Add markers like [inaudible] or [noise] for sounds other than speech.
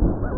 Woo! [laughs]